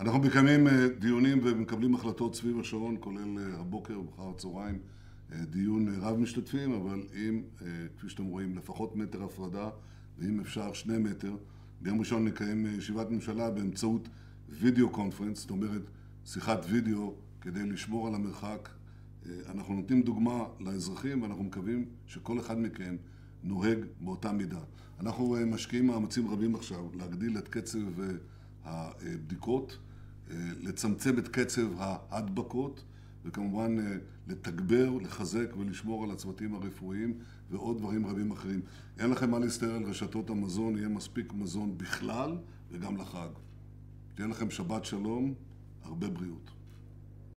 אנחנו מקיימים אה, דיונים ומקבלים החלטות סביב השעון, כולל אה, הבוקר, אחר הצהריים, אה, דיון רב משתתפים, אבל עם, כפי שאתם רואים, לפחות מטר הפרדה, ואם אפשר שני מטר. ביום ראשון נקיים ישיבת ממשלה באמצעות וידאו קונפרנס, זאת אומרת שיחת וידאו כדי לשמור על המרחק. אנחנו נותנים דוגמה לאזרחים ואנחנו מקווים שכל אחד מכם נוהג באותה מידה. אנחנו משקיעים מאמצים רבים עכשיו להגדיל את קצב הבדיקות. לצמצם את קצב ההדבקות וכמובן לתגבר, לחזק ולשמור על הצוותים הרפואיים ועוד דברים רבים אחרים. אין לכם מה להסתער על רשתות המזון, יהיה מספיק מזון בכלל וגם לחג. תהיה לכם שבת שלום, הרבה בריאות.